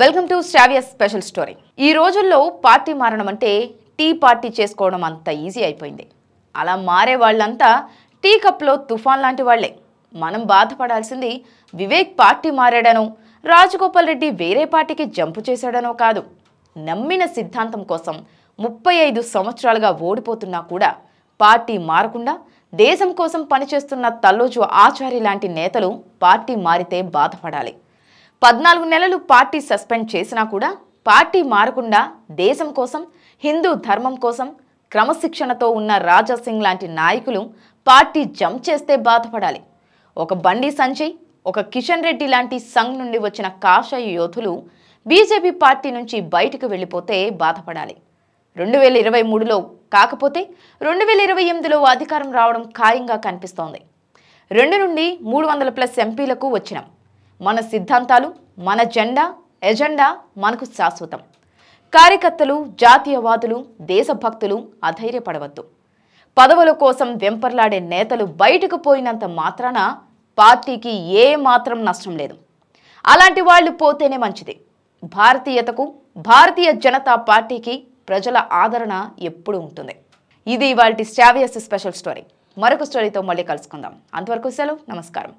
Welcome to Stavius special story. ఈ రోజుల్లో party మారడం అంటే టీ పార్టీ చేసుకోవడం అంత ఈజీ అయిపోయింది. అలా మారే వాళ్ళంతా టీ కప్లో తుఫాన్ లాంటి వాళ్ళే మనం బాధపడాల్సింది వివేక్ పార్టీ మారాడనో రాజగోపాల్ రెడ్డి వేరే పార్టీకి జంపు చేశాడనో కాదు. నమ్మిన సిద్ధాంతం కోసం ముప్పై ఐదు సంవత్సరాలుగా ఓడిపోతున్నా కూడా పార్టీ మారకుండా దేశం కోసం పనిచేస్తున్న తల్లోజు ఆచారి లాంటి నేతలు పార్టీ మారితే బాధపడాలి. పద్నాలుగు నెలలు పార్టీ సస్పెండ్ చేసినా కూడా పార్టీ మారకుండా దేశం కోసం హిందూ ధర్మం కోసం క్రమశిక్షణతో ఉన్న రాజాసింగ్ లాంటి నాయకులు పార్టీ జంప్ చేస్తే బాధపడాలి. ఒక బండి సంజయ్ ఒక కిషన్ రెడ్డి లాంటి సంఘ్ నుండి వచ్చిన కాషాయ యోధులు బీజేపీ పార్టీ నుంచి బయటకు వెళ్ళిపోతే బాధపడాలి. రెండు వేల ఇరవై మూడులో కాకపోతే రెండు వేల ఇరవై ఎనిమిదిలో అధికారం రావడం ఖాయంగా కనిపిస్తోంది. రెండు నుండి మూడు వందల ప్లస్ ఎంపీలకు వచ్చినాం. మన సిద్ధాంతాలు మన జెండా ఎజెండా మనకు శాశ్వతం. కార్యకర్తలు జాతీయవాదులు దేశభక్తులు అధైర్యపడవద్దు. పదవుల కోసం వెంపర్లాడే నేతలు బయటకు పోయినంత మాత్రాన పార్టీకి ఏ మాత్రం నష్టం లేదు. అలాంటి వాళ్ళు పోతేనే మంచిది. భారతీయతకు భారతీయ జనతా పార్టీకి ప్రజల ఆదరణ ఎప్పుడూ ఉంటుంది. ఇది ఇవాళ స్టావియస్ స్పెషల్ స్టోరీ. మరొక స్టోరీతో మళ్ళీ కలుసుకుందాం. అంతవరకు సెలవు నమస్కారం.